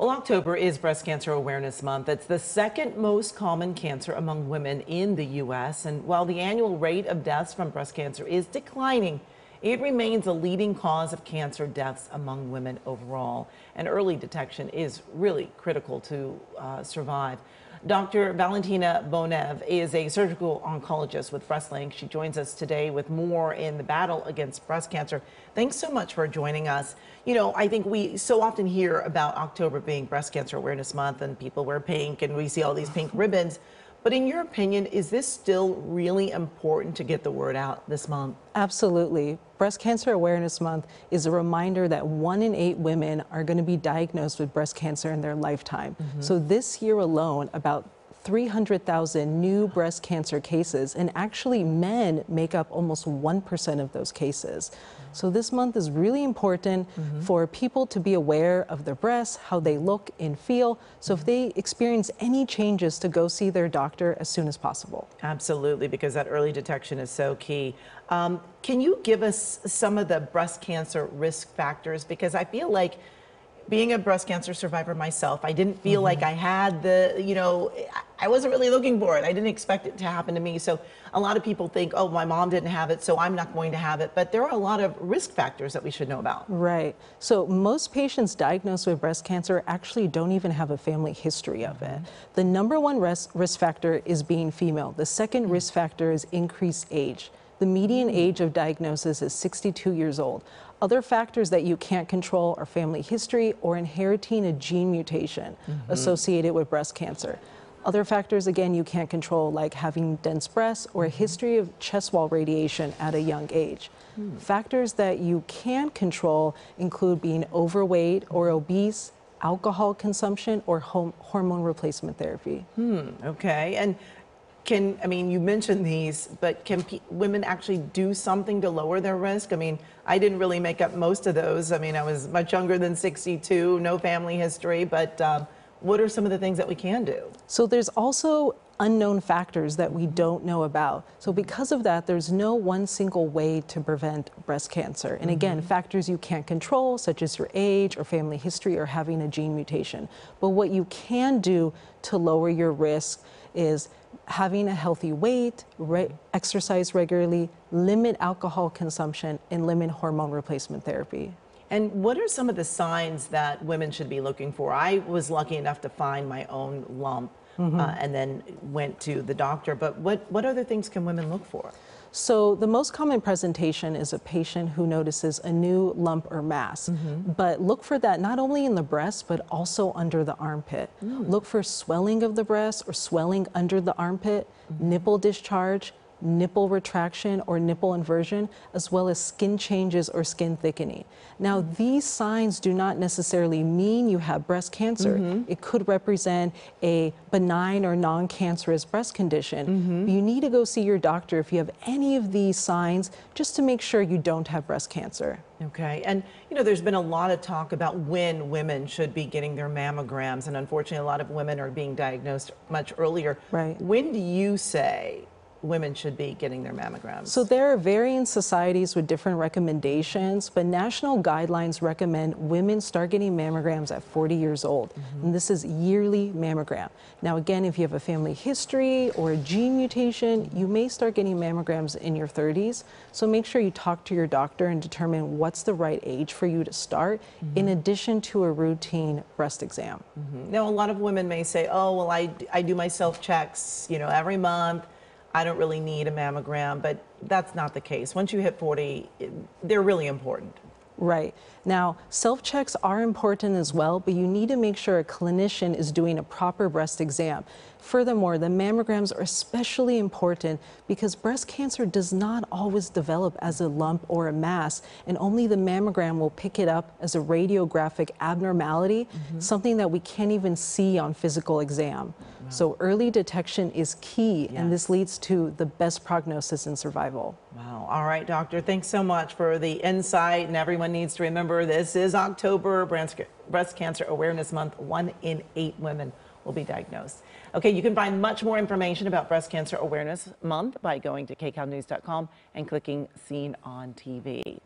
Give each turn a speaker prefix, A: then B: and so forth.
A: Well, October is Breast Cancer Awareness Month. It's the second most common cancer among women in the U.S. And while the annual rate of deaths from breast cancer is declining, it remains a leading cause of cancer deaths among women overall. And early detection is really critical to uh, survive. Dr. Valentina Bonev is a surgical oncologist with BreastLink. She joins us today with more in the battle against breast cancer. Thanks so much for joining us. You know, I think we so often hear about October being Breast Cancer Awareness Month and people wear pink and we see all these pink ribbons. But in your opinion, is this still really important to get the word out this month?
B: Absolutely. Breast Cancer Awareness Month is a reminder that one in eight women are going to be diagnosed with breast cancer in their lifetime. Mm -hmm. So this year alone, about 300,000 new breast cancer cases, and actually men make up almost 1% of those cases. So this month is really important mm -hmm. for people to be aware of their breasts, how they look and feel. So if they experience any changes, to go see their doctor as soon as possible.
A: Absolutely, because that early detection is so key. Um, can you give us some of the breast cancer risk factors? Because I feel like being a breast cancer survivor myself, I didn't feel mm -hmm. like I had the, you know, I wasn't really looking for it. I didn't expect it to happen to me. So a lot of people think, oh, my mom didn't have it, so I'm not going to have it. But there are a lot of risk factors that we should know about.
B: Right. So most patients diagnosed with breast cancer actually don't even have a family history of it. Mm-hmm. The number one risk, risk factor is being female. The 2nd mm -hmm. risk factor is increased age. The median age of diagnosis is 62 years old. Other factors that you can't control are family history or inheriting a gene mutation mm -hmm. associated with breast cancer. Other factors, again, you can't control, like having dense breasts or a mm-hmm. history of chest wall radiation at a young age. Hmm. Factors that you can control include being overweight or obese, alcohol consumption, or hormone replacement therapy.
A: Hmm, okay. And can, I mean, you mentioned these, but can women actually do something to lower their risk? I mean, I didn't really make up most of those. I mean, I was much younger than 62, no family history, but um, what are some of the things that we can do?
B: So there's also unknown factors that we don't know about. So because of that, there's no one single way to prevent breast cancer. And again, mm -hmm. factors you can't control, such as your age or family history or having a gene mutation. But what you can do to lower your risk is having a healthy weight, re exercise regularly, limit alcohol consumption, and limit hormone replacement therapy.
A: And what are some of the signs that women should be looking for? I was lucky enough to find my own lump mm -hmm. uh, and then went to the doctor, but what, what other things can women look for?
B: So the most common presentation is a patient who notices a new lump or mass. Mm -hmm. But look for that not only in the breast, but also under the armpit. Mm. Look for swelling of the breast or swelling under the armpit, mm -hmm. nipple discharge, nipple retraction or nipple inversion, as well as skin changes or skin thickening. Now, these signs do not necessarily mean you have breast cancer. Mm -hmm. It could represent a benign or non-cancerous breast condition. Mm -hmm. you need to go see your doctor if you have any of these signs, just to make sure you don't have breast cancer.
A: Okay, and you know, there's been a lot of talk about when women should be getting their mammograms, and unfortunately, a lot of women are being diagnosed much earlier.
B: Right.
A: When do you say women should be getting their mammograms?
B: So there are varying societies with different recommendations, but national guidelines recommend women start getting mammograms at 40 years old. Mm -hmm. And this is yearly mammogram. Now again, if you have a family history or a gene mutation, you may start getting mammograms in your 30s. So make sure you talk to your doctor and determine what's the right age for you to start, mm -hmm. in addition to a routine breast exam. Mm
A: -hmm. Now a lot of women may say, oh, well, I, I do my self-checks, you know, every month. I don't really need a mammogram, but that's not the case. Once you hit 40, they're really important.
B: Right. Now, self-checks are important as well, but you need to make sure a clinician is doing a proper breast exam. Furthermore, the mammograms are especially important because breast cancer does not always develop as a lump or a mass, and only the mammogram will pick it up as a radiographic abnormality, mm -hmm. something that we can't even see on physical exam. Wow. So early detection is key, yes. and this leads to the best prognosis and survival.
A: Wow. All right, doctor, thanks so much for the insight, and everyone needs to remember this is October Breast Cancer Awareness Month. One in eight women will be diagnosed. Okay, you can find much more information about Breast Cancer Awareness Month by going to kcalnews.com and clicking Seen on TV.